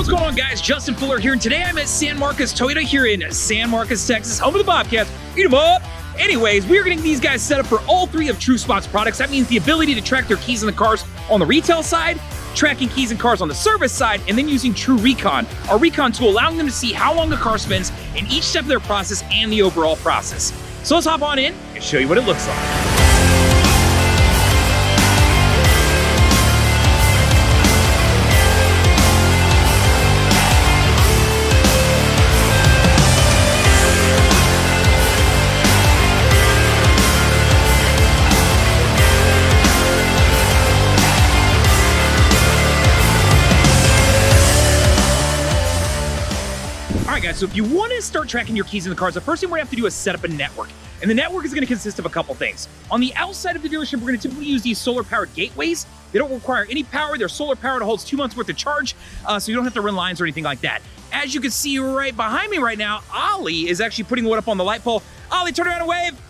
What's going on, guys? Justin Fuller here, and today I'm at San Marcos Toyota here in San Marcos, Texas, home of the Bobcats. Eat 'em up! Anyways, we're getting these guys set up for all three of TrueSpot's products. That means the ability to track their keys in the cars on the retail side, tracking keys and cars on the service side, and then using True Recon, our recon tool, allowing them to see how long the car spends in each step of their process and the overall process. So let's hop on in and show you what it looks like. So if you want to start tracking your keys in the cars, the first thing we're gonna have to do is set up a network. And the network is gonna consist of a couple things. On the outside of the dealership, we're gonna typically use these solar powered gateways. They don't require any power. They're solar powered, it holds two months worth of charge, uh, so you don't have to run lines or anything like that. As you can see right behind me right now, Ollie is actually putting wood up on the light pole. Ollie, turn around and wave.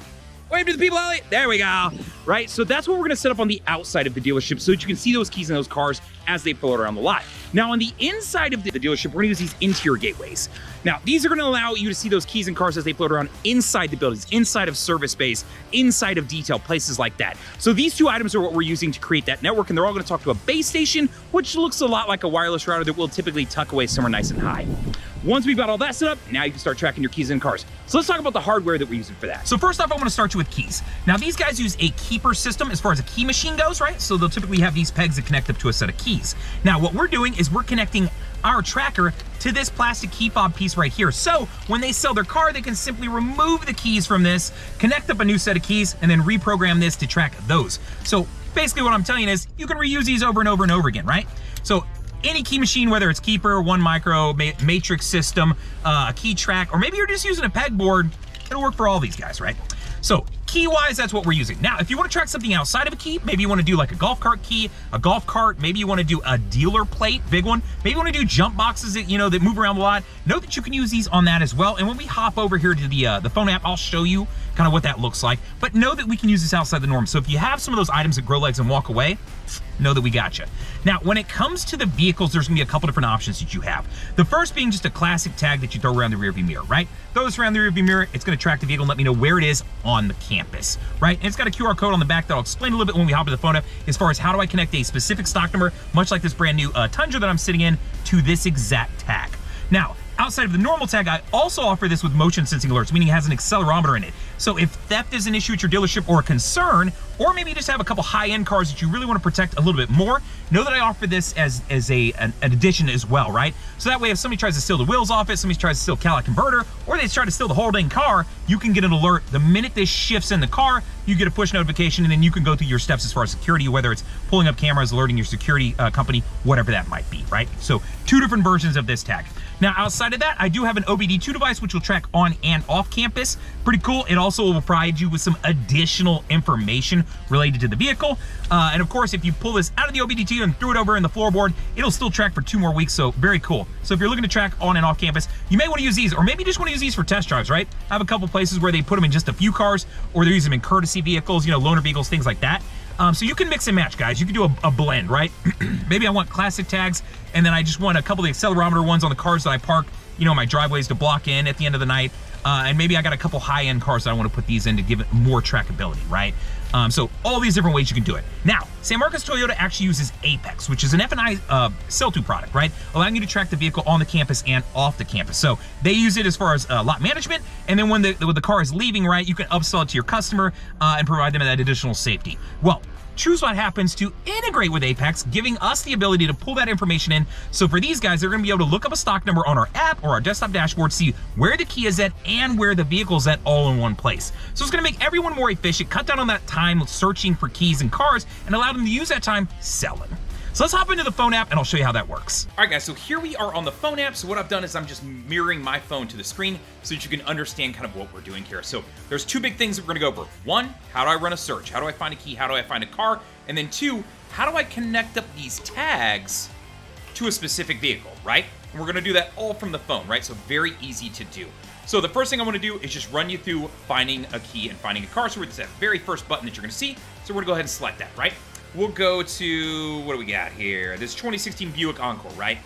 Wave to the people, Ollie. There we go. Right, so that's what we're gonna set up on the outside of the dealership so that you can see those keys in those cars as they float around the lot. Now on the inside of the dealership, we're gonna use these interior gateways. Now, these are gonna allow you to see those keys and cars as they float around inside the buildings, inside of service bays, inside of detail, places like that. So these two items are what we're using to create that network, and they're all gonna talk to a base station, which looks a lot like a wireless router that we'll typically tuck away somewhere nice and high. Once we've got all that set up, now you can start tracking your keys in cars. So let's talk about the hardware that we're using for that. So first off, I wanna start you with keys. Now these guys use a Keyper system as far as a key machine goes, right? So they'll typically have these pegs that connect up to a set of keys. Now what we're doing is we're connecting our tracker to this plastic key fob piece right here. So when they sell their car, they can simply remove the keys from this, connect up a new set of keys, and then reprogram this to track those. So basically what I'm telling you is you can reuse these over and over and over again, right? So any key machine, whether it's Keyper, One Micro, Matrix System, uh, a KeyTrak, or maybe you're just using a pegboard, it'll work for all these guys, right? So key-wise, that's what we're using. Now, if you want to track something outside of a key, maybe you want to do like a golf cart key, a golf cart, maybe you want to do a dealer plate, big one. Maybe you want to do jump boxes that, you know, that move around a lot. Know that you can use these on that as well. And when we hop over here to the, uh, the phone app, I'll show you kind of what that looks like. But know that we can use this outside the norm. So if you have some of those items that grow legs and walk away, know that we got you. Now, when it comes to the vehicles, there's gonna be a couple different options that you have. The first being just a classic tag that you throw around the rearview mirror, right? Throw this around the rearview mirror, it's gonna track the vehicle and let me know where it is on the campus, right? And it's got a QR code on the back that I'll explain a little bit when we hop to the phone up as far as how do I connect a specific stock number, much like this brand new uh, Tundra that I'm sitting in, to this exact tag. Now, Outside of the normal tag, I also offer this with motion sensing alerts, meaning it has an accelerometer in it. So if theft is an issue at your dealership or a concern, or maybe you just have a couple high-end cars that you really want to protect a little bit more, know that I offer this as, as a an, an, addition as well, right? So that way if somebody tries to steal the wheels off it, somebody tries to steal Cadillac converter, or they try to steal the whole dang car, you can get an alert. The minute this shifts in the car, you get a push notification, and then you can go through your steps as far as security, whether it's pulling up cameras, alerting your security uh, company, whatever that might be, right? So two different versions of this tag. Now, outside of that, I do have an OBD2 device, which will track on and off campus. Pretty cool. It also will provide you with some additional information related to the vehicle. Uh, and of course, if you pull this out of the OBD2 and throw it over in the floorboard, it'll still track for two more weeks. So very cool. So if you're looking to track on and off campus, you may want to use these, or maybe you just want to use these for test drives, right? I have a couple places where they put them in just a few cars, or they use them in courtesy vehicles, you know, loaner vehicles, things like that. Um, so you can mix and match, guys. You can do a, a blend, right? Maybe I want classic tags, and then I just want a couple of the accelerometer ones on the cars that I park, you know, my driveways to block in at the end of the night. Uh, and maybe I got a couple high-end cars that I want to put these in to give it more trackability, right? Um, so all these different ways you can do it. Now, San Marcos Toyota actually uses Apex, which is an F&I uh, sell-to product, right? Allowing you to track the vehicle on the campus and off the campus. So they use it as far as uh, lot management, and then when the, when the car is leaving, right, you can upsell it to your customer uh, and provide them that additional safety. Well, TrueSpot happens to integrate with Apex, giving us the ability to pull that information in. So for these guys, they're gonna be able to look up a stock number on our app or our desktop dashboard, see where the key is at and where the vehicle's at all in one place. So it's gonna make everyone more efficient, cut down on that time searching for keys and cars, and allow them to use that time selling. So let's hop into the phone app and I'll show you how that works. All right guys, so here we are on the phone app. So what I've done is I'm just mirroring my phone to the screen so that you can understand kind of what we're doing here. So there's two big things that we're gonna go over. One, how do I run a search? How do I find a key? How do I find a car? And then two, how do I connect up these tags to a specific vehicle, right? And we're gonna do that all from the phone, right? So very easy to do. So the first thing I wanna do is just run you through finding a key and finding a car. So it's that very first button that you're gonna see. So we're gonna go ahead and select that, right? We'll go to, what do we got here? This 2016 Buick Encore, right?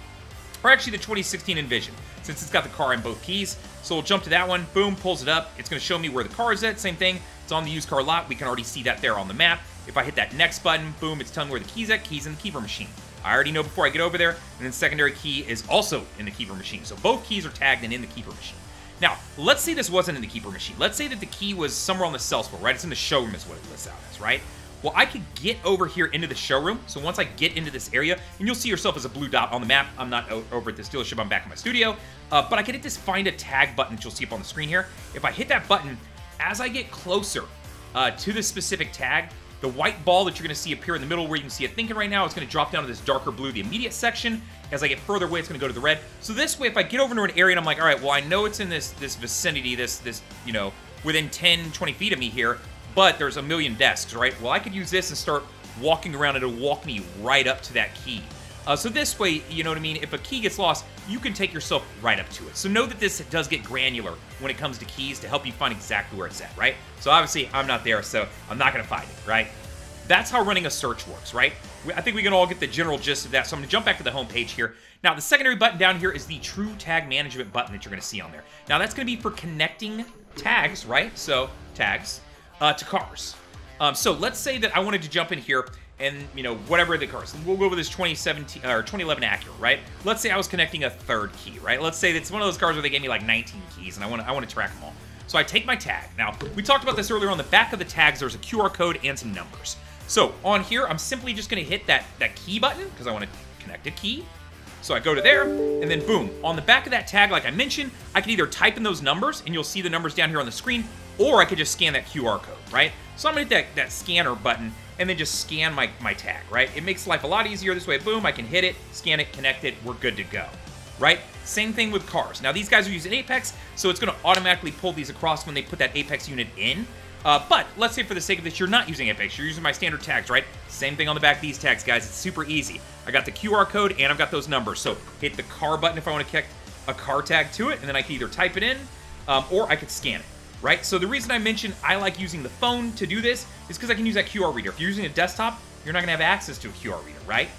or actually the 2016 Envision, since it's got the car and both keys. So we'll jump to that one, boom, pulls it up. It's going to show me where the car is at, same thing. It's on the used car lot. We can already see that there on the map. If I hit that next button, boom, it's telling me where the key's at, keys in the Keyper machine. I already know before I get over there, and then secondary key is also in the Keyper machine. So both keys are tagged and in the Keyper machine. Now, let's say this wasn't in the Keyper machine. Let's say that the key was somewhere on the sales floor, right? It's in the showroom is what it lists out as, right? Well, I could get over here into the showroom. So once I get into this area, and you'll see yourself as a blue dot on the map. I'm not over at this dealership. I'm back in my studio. Uh, but I can hit this find a tag button that you'll see up on the screen here. If I hit that button, as I get closer uh, to this specific tag, the white ball that you're going to see appear in the middle where you can see it thinking right now, it's going to drop down to this darker blue, the immediate section. As I get further away, it's going to go to the red. So this way, if I get over to an area and I'm like, all right, well, I know it's in this this vicinity, this, this you know, within 10, 20 feet of me here, but there's a million desks, right? Well, I could use this and start walking around it'll walk me right up to that key. Uh, so this way, you know what I mean? If a key gets lost, you can take yourself right up to it. So know that this does get granular when it comes to keys to help you find exactly where it's at, right? So obviously, I'm not there, so I'm not going to find it, right? That's how running a search works, right? I think we can all get the general gist of that. So I'm going to jump back to the home page here. Now, the secondary button down here is the True Tag Management button that you're going to see on there. Now, that's going to be for connecting tags, right? So, tags uh, to cars. Um, so let's say that I wanted to jump in here and you know whatever the cars. We'll go with this 2017 or 2011 Acura, right? Let's say I was connecting a third key, right? Let's say it's one of those cars where they gave me like 19 keys, and I want to I want to track them all. So I take my tag. Now we talked about this earlier. On the back of the tags, there's a QR code and some numbers. So on here, I'm simply just going to hit that that key button because I want to connect a key. So I go to there, and then boom, on the back of that tag, like I mentioned, I can either type in those numbers, and you'll see the numbers down here on the screen, or I could just scan that QR code, right? So I'm gonna hit that, that scanner button and then just scan my, my tag, right? It makes life a lot easier this way. Boom, I can hit it, scan it, connect it, we're good to go, right? Same thing with cars. Now these guys are using Apex, so it's gonna automatically pull these across when they put that Apex unit in. Uh, but let's say for the sake of this, you're not using Apex, you're using my standard tags, right? Same thing on the back of these tags, guys. It's super easy. I got the QR code and I've got those numbers. So hit the car button if I want to connect a car tag to it, and then I can either type it in um, or I could scan it right? So the reason I mentioned I like using the phone to do this is because I can use that QR reader. If you're using a desktop, you're not going to have access to a QR reader, right?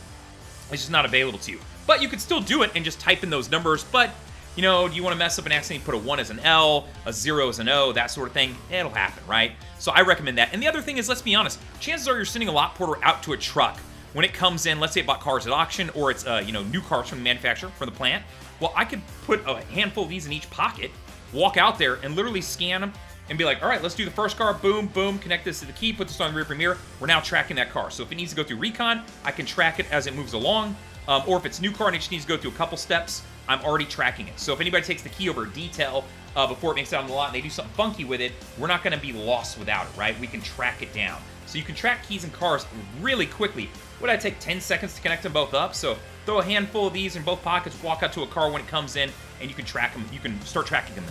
It's just not available to you. But you could still do it and just type in those numbers. But, you know, do you want to mess up and accidentally put a 1 as an L, a 0 as an O, that sort of thing? It'll happen, right? So I recommend that. And the other thing is, let's be honest, chances are you're sending a lot porter out to a truck when it comes in, let's say it bought cars at auction or it's, uh, you know, new cars from the manufacturer, from the plant. Well, I could put a handful of these in each pocket walk out there and literally scan them and be like, all right, let's do the first car, boom, boom, connect this to the key, put this on the rear mirror. We're now tracking that car. So if it needs to go through recon, I can track it as it moves along. Um, or if it's new car and it just needs to go through a couple steps, I'm already tracking it. So if anybody takes the key over detail uh, before it makes it out on the lot and they do something funky with it, we're not going to be lost without it, right? We can track it down. So you can track keys and cars really quickly. Would I take 10 seconds to connect them both up? So throw a handful of these in both pockets, walk out to a car when it comes in, and you can track them. You can start tracking them.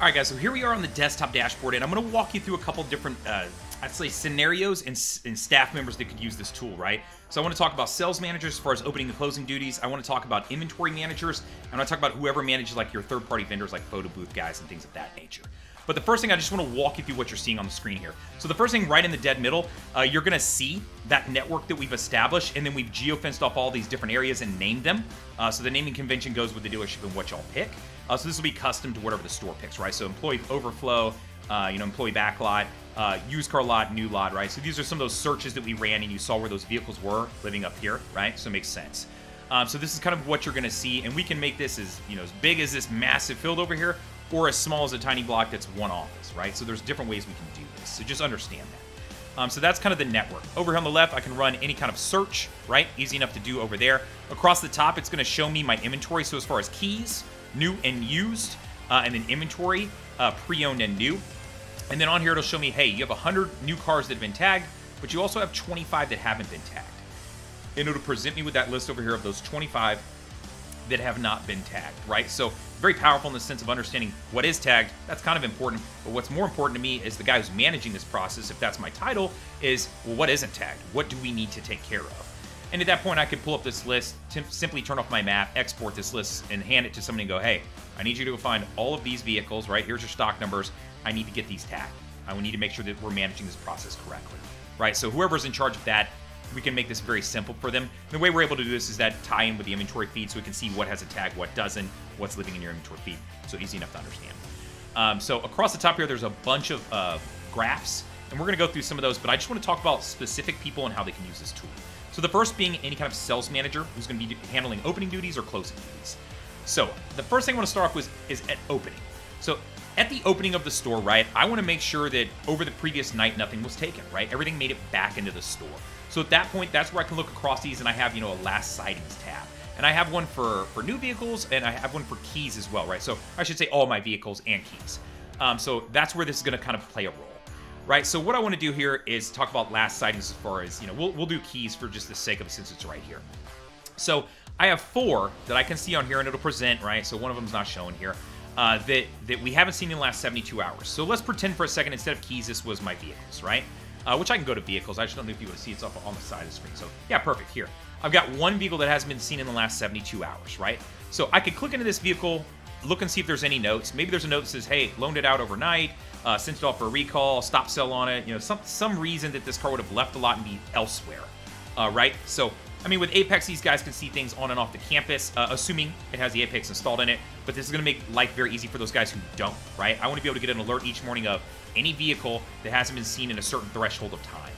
All right, guys, so here we are on the desktop dashboard, and I'm going to walk you through a couple different, uh, I'd say, scenarios and, and, staff members that could use this tool, right? So I want to talk about sales managers as far as opening and closing duties. I want to talk about inventory managers. I want to talk about whoever manages like your third-party vendors like photo booth guys and things of that nature. But the first thing, I just want to walk you through what you're seeing on the screen here. So the first thing right in the dead middle, uh, you're going to see that network that we've established, and then we've geo-fenced off all these different areas and named them. Uh, so the naming convention goes with the dealership and what y'all pick. Uh, so this will be custom to whatever the store picks, right? So employee overflow, uh, you know, employee backlot, uh, used car lot, new lot, right? So these are some of those searches that we ran and you saw where those vehicles were living up here, right? So it makes sense. Um, so this is kind of what you're going to see, and we can make this as you know as big as this massive field over here, or as small as a tiny block that's one office, right? So there's different ways we can do this. So just understand that. Um, so that's kind of the network. Over here on the left, I can run any kind of search, right? Easy enough to do over there. Across the top, it's going to show me my inventory. So as far as keys, new and used, uh, and then inventory, uh, pre-owned and new. And then on here, it'll show me, hey, you have 100 new cars that have been tagged, but you also have 25 that haven't been tagged. And it'll present me with that list over here of those 25 that have not been tagged, right? So very powerful in the sense of understanding what is tagged. That's kind of important. But what's more important to me is the guy who's managing this process, if that's my title, is, well, what isn't tagged? What do we need to take care of? And at that point, I could pull up this list, simply turn off my map, export this list, and hand it to somebody and go, hey, I need you to go find all of these vehicles, right? Here's your stock numbers. I need to get these tagged. I need to make sure that we're managing this process correctly, right? So whoever's in charge of that, we can make this very simple for them. And the way we're able to do this is that tie in with the inventory feed so we can see what has a tag, what doesn't, what's living in your inventory feed. So easy enough to understand. Um, so across the top here, there's a bunch of uh, graphs, and we're going to go through some of those, but I just want to talk about specific people and how they can use this tool. So the first being any kind of sales manager who's going to be handling opening duties or closing duties. So the first thing I want to start off with is at opening. So at the opening of the store, right, I want to make sure that over the previous night nothing was taken, right? Everything made it back into the store. So at that point, that's where I can look across these and I have, you know, a last sightings tab. And I have one for, for new vehicles and I have one for keys as well, right? So I should say all my vehicles and keys. Um, so that's where this is going to kind of play a role right? So what I want to do here is talk about last sightings as far as, you know, we'll, we'll do keys for just the sake of it since it's right here. So I have four that I can see on here and it'll present, right? So one of them's not showing here. Uh, that, that we haven't seen in the last 72 hours. So let's pretend for a second instead of keys, this was my vehicles, right? Uh, which I can go to vehicles. I just don't know if you want to see it's up on the side of the screen. So yeah, perfect. Here, I've got one vehicle that hasn't been seen in the last 72 hours, right? So I could click into this vehicle, look and see if there's any notes. Maybe there's a note that says, hey, loaned it out overnight, uh, sent it off for a recall, stop sell on it. You know, some some reason that this car would have left a lot and be elsewhere, uh, right? So, I mean, with Apex, these guys can see things on and off the campus, uh, assuming it has the Apex installed in it. But this is going to make life very easy for those guys who don't, right? I want to be able to get an alert each morning of any vehicle that hasn't been seen in a certain threshold of time.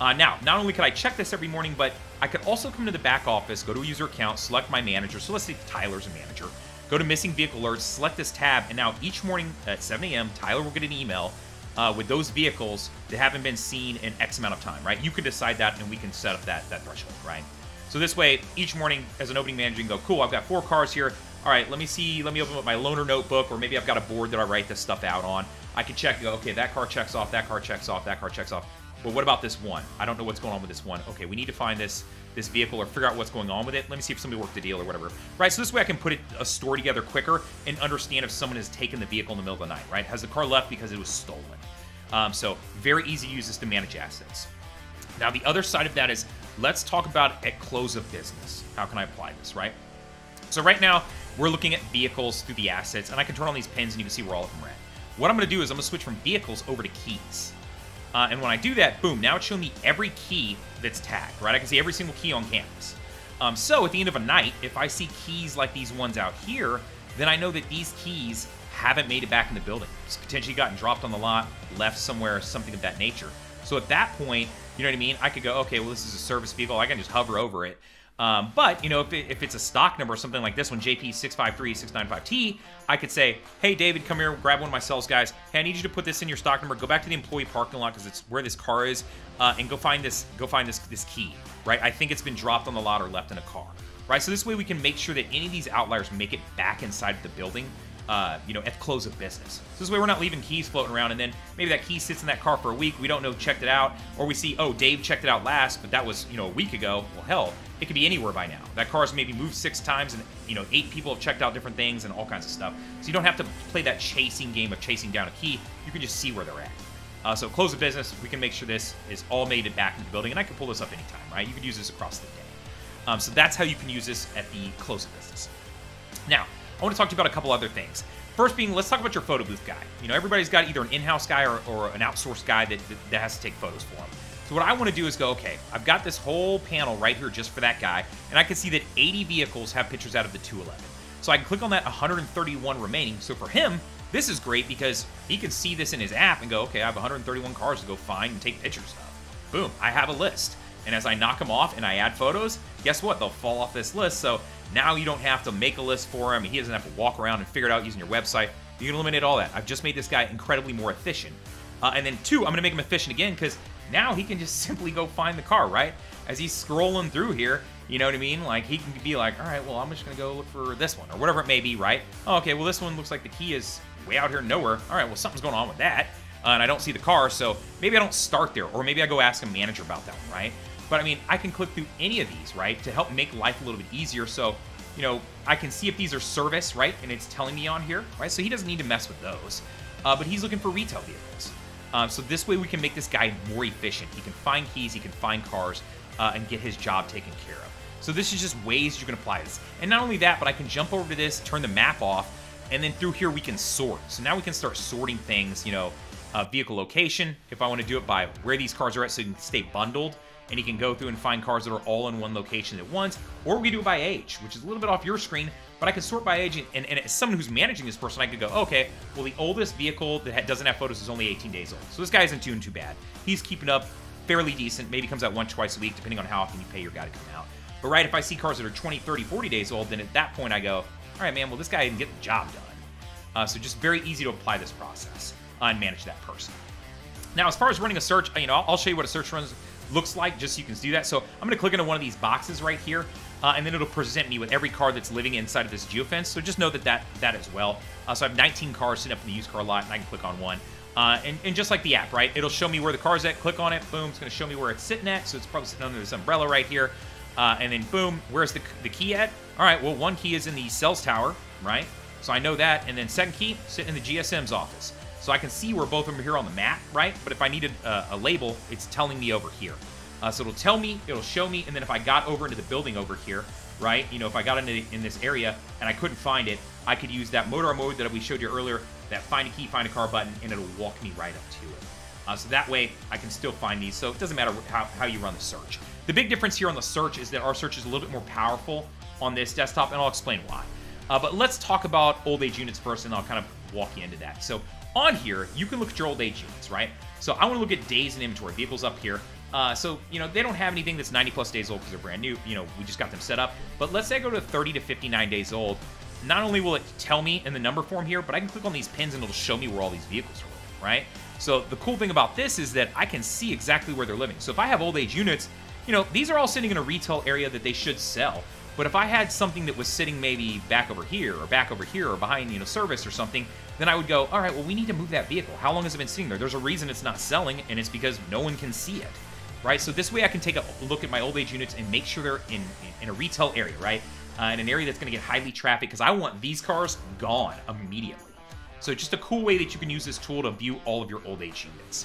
Uh, now, not only could I check this every morning, but I could also come to the back office, go to a user account, select my manager. So let's say Tyler's a manager. Go to missing vehicle alerts, select this tab, and now each morning at 7 a.m., Tyler will get an email uh, with those vehicles that haven't been seen in X amount of time, right? You can decide that, and we can set up that, that threshold, right? So this way, each morning as an opening manager, you can go, cool, I've got four cars here. All right, let me see, let me open up my loaner notebook, or maybe I've got a board that I write this stuff out on. I can check, go, okay, that car checks off, that car checks off, that car checks off. Well, what about this one? I don't know what's going on with this one. Okay, we need to find this this vehicle or figure out what's going on with it. Let me see if somebody worked the deal or whatever. Right, so this way I can put it, a story together quicker and understand if someone has taken the vehicle in the middle of the night, right? Has the car left because it was stolen? Um, so very easy to use this to manage assets. Now the other side of that is let's talk about at close of business. How can I apply this, right? So right now we're looking at vehicles through the assets and I can turn on these pins and you can see where all of them red. What I'm going to do is I'm going to switch from vehicles over to keys. Uh, and when I do that, boom, now it's showing me every key that's tagged, right? I can see every single key on campus. Um, so at the end of a night, if I see keys like these ones out here, then I know that these keys haven't made it back in the building. It's potentially gotten dropped on the lot, left somewhere, something of that nature. So at that point, you know what I mean? I could go, okay, well, this is a service vehicle. I can just hover over it. Um, but, you know, if, it, if it's a stock number or something like this one, JP653695T, I could say, hey, David, come here, grab one of my sales guys. Hey, I need you to put this in your stock number. Go back to the employee parking lot because it's where this car is, uh, and go find this. Go find this this key. Right? I think it's been dropped on the lot or left in a car. Right? So this way we can make sure that any of these outliers make it back inside the building uh, you know, at close of business. So this way we're not leaving keys floating around and then maybe that key sits in that car for a week, we don't know, checked it out, or we see, oh, Dave checked it out last, but that was, you know, a week ago. Well, hell, it could be anywhere by now. That car's maybe moved six times and, you know, eight people have checked out different things and all kinds of stuff. So you don't have to play that chasing game of chasing down a key. You can just see where they're at. Uh, so close of business, we can make sure this is all made it back into the building, and I can pull this up anytime, right? You can use this across the day. Um, so that's how you can use this at the close of business. Now, I want to talk to you about a couple other things. First being, let's talk about your photo booth guy. You know, everybody's got either an in-house guy or, or an outsourced guy that, that, that has to take photos for them. So what I want to do is go, okay, I've got this whole panel right here just for that guy, and I can see that 80 vehicles have pictures out of the 211. So I can click on that 131 remaining. So for him, this is great because he can see this in his app and go, okay, I have 131 cars to go find and take pictures of. Boom, I have a list. And as I knock them off and I add photos, guess what? They'll fall off this list. So now you don't have to make a list for him. He doesn't have to walk around and figure it out using your website. You can eliminate all that. I've just made this guy incredibly more efficient. Uh, and then two, I'm going to make him efficient again because now he can just simply go find the car, right? As he's scrolling through here, you know what I mean? Like he can be like, all right, well, I'm just going to go look for this one or whatever it may be, right? Oh, okay, well, this one looks like the key is way out here nowhere. All right, well, something's going on with that. Uh, and I don't see the car, so maybe I don't start there, or maybe I go ask a manager about that one, right? But I mean, I can click through any of these, right, to help make life a little bit easier. So, you know, I can see if these are service, right, and it's telling me on here, right? So he doesn't need to mess with those. Uh, but he's looking for retail vehicles. Um, so this way we can make this guy more efficient. He can find keys, he can find cars, uh, and get his job taken care of. So this is just ways you can apply this. And not only that, but I can jump over to this, turn the map off, and then through here we can sort. So now we can start sorting things, you know, uh, vehicle location, if I want to do it by where these cars are at so you can stay bundled, and he can go through and find cars that are all in one location at once, or we do it by age, which is a little bit off your screen, but I can sort by age, and, and as someone who's managing this person, I could go, okay, well, the oldest vehicle that doesn't have photos is only 18 days old. So this guy isn't doing too bad. He's keeping up fairly decent, maybe comes out once, twice a week, depending on how often you pay your guy to come out. But right, if I see cars that are 20, 30, 40 days old, then at that point I go, all right, man, well, this guy didn't get the job done. Uh, so just very easy to apply this process and manage that person. Now, as far as running a search, you know, I'll show you what a search runs looks like just so you can do that. So I'm going to click into one of these boxes right here, uh, and then it'll present me with every car that's living inside of this geofence. So just know that that, that as well. Uh, so I have 19 cars sitting up in the used car lot, and I can click on one. Uh, and, and, just like the app, right? It'll show me where the car's at. Click on it. Boom. It's going to show me where it's sitting at. So it's probably sitting under this umbrella right here. Uh, and then boom, where's the, the key at? All right, well, one key is in the sales tower, right? So I know that. And then second key, sitting in the GSM's office. So I can see where both of them are here on the map, right? But if I needed a, a label, it's telling me over here. Uh, so it'll tell me, it'll show me, and then if I got over into the building over here, right? You know, if I got into in this area and I couldn't find it, I could use that motor mode that we showed you earlier, that find a key, find a car button, and it'll walk me right up to it. Uh, so that way, I can still find these. So it doesn't matter how, how you run the search. The big difference here on the search is that our search is a little bit more powerful on this desktop, and I'll explain why. Uh, but let's talk about old age units first, and I'll kind of walk you into that. So on here, you can look at your old age units, right? So I want to look at days in inventory, vehicles up here. Uh, so, you know, they don't have anything that's 90 plus days old because they're brand new. You know, we just got them set up. But let's say I go to 30 to 59 days old. Not only will it tell me in the number form here, but I can click on these pins and it'll show me where all these vehicles are living, right? So the cool thing about this is that I can see exactly where they're living. So if I have old age units, you know, these are all sitting in a retail area that they should sell. But if I had something that was sitting maybe back over here or back over here or behind, you know, service or something, then I would go, all right, well, we need to move that vehicle. How long has it been sitting there? There's a reason it's not selling, and it's because no one can see it right? So this way I can take a look at my old age units and make sure they're in, in a retail area, right? Uh, in an area that's going to get highly trafficked because I want these cars gone immediately. So just a cool way that you can use this tool to view all of your old age units.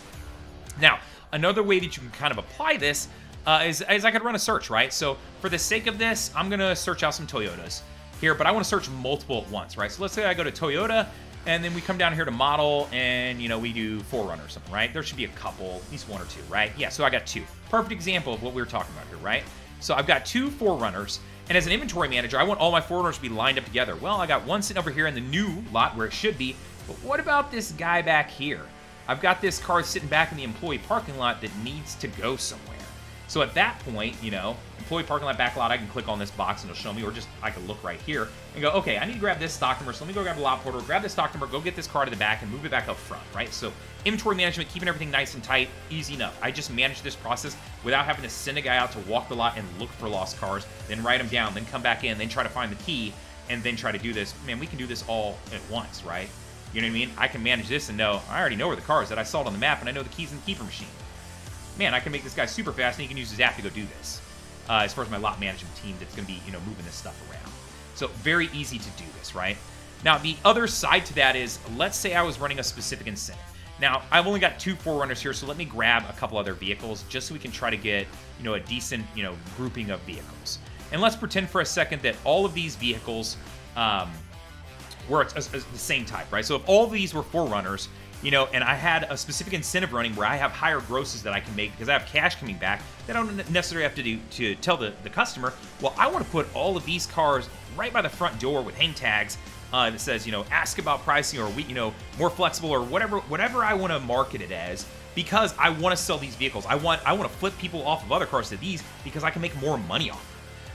Now, another way that you can kind of apply this uh, is, is I could run a search, right? So for the sake of this, I'm to search out some Toyotas here, but I want to search multiple at once, right? So let's say I go to Toyota and then we come down here to model and, you know, we do 4Runner or something, right? There should be a couple, at least one or two, right? Yeah, so I got two. Perfect example of what we were talking about here, right? So I've got two 4Runners, and as an inventory manager, I want all my 4Runners to be lined up together. Well, I got one sitting over here in the new lot where it should be, but what about this guy back here? I've got this car sitting back in the employee parking lot that needs to go somewhere. So at that point, you know, employee parking lot back lot, I can click on this box and it'll show me, or just I can look right here and go, okay, I need to grab this stock number, so let me go grab the lot porter, grab this stock number, go get this car to the back and move it back up front, right? So inventory management, keeping everything nice and tight, easy enough. I just manage this process without having to send a guy out to walk the lot and look for lost cars, then write them down, then come back in, then try to find the key, and then try to do this. Man, we can do this all at once, right? You know what I mean? I can manage this and know, I already know where the car is that I saw it on the map, and I know the keys in the Keyper machine man, I can make this guy super fast, and he can use his app to go do this. Uh, as far as my lot management team that's going to be, you know, moving this stuff around. So very easy to do this, right? Now, the other side to that is, let's say I was running a specific incentive. Now, I've only got two 4Runners here, so let me grab a couple other vehicles just so we can try to get, you know, a decent, you know, grouping of vehicles. And let's pretend for a second that all of these vehicles um, were a, a, a, the same type, right? So if all these were 4Runners, you know, and I had a specific incentive running where I have higher grosses that I can make because I have cash coming back that I don't necessarily have to do to tell the, the customer, well, I want to put all of these cars right by the front door with hang tags uh, that says, you know, ask about pricing or we, you know, more flexible or whatever, whatever I want to market it as because I want to sell these vehicles. I want, I want to flip people off of other cars to these because I can make more money off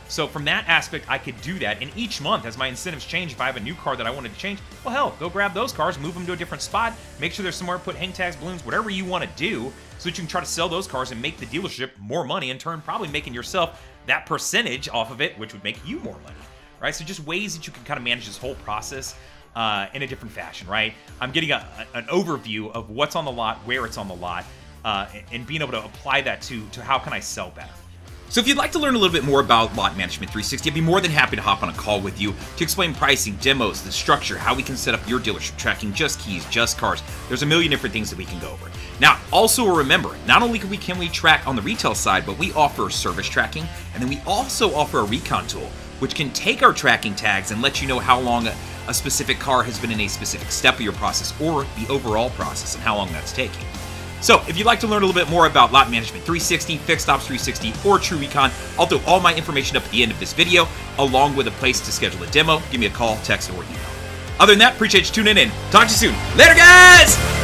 so from that aspect, I could do that. And each month, as my incentives change, if I have a new car that I wanted to change, well, hell, go grab those cars, move them to a different spot, make sure there's somewhere to put hang tags, balloons, whatever you want to do, so that you can try to sell those cars and make the dealership more money, in turn, probably making yourself that percentage off of it, which would make you more money, right? So just ways that you can kind of manage this whole process. Uh, in a different fashion, right? I'm getting a, an overview of what's on the lot, where it's on the lot, uh, and being able to apply that to to how can I sell better. So if you'd like to learn a little bit more about Lot Management 360, I'd be more than happy to hop on a call with you to explain pricing, demos, the structure, how we can set up your dealership tracking just keys, just cars. There's a million different things that we can go over. Now, also remember, not only can we can we track on the retail side, but we offer service tracking, and then we also offer a recon tool, which can take our tracking tags and let you know how long a, a specific car has been in a specific step of your process or the overall process and how long that's taking. So, if you'd like to learn a little bit more about Lot Management 360, Fixed Ops 360, or True Recon, I'll throw all my information up at the end of this video, along with a place to schedule a demo. Give me a call, text, or email. Other than that, appreciate you tuning in. Talk to you soon. Later, guys!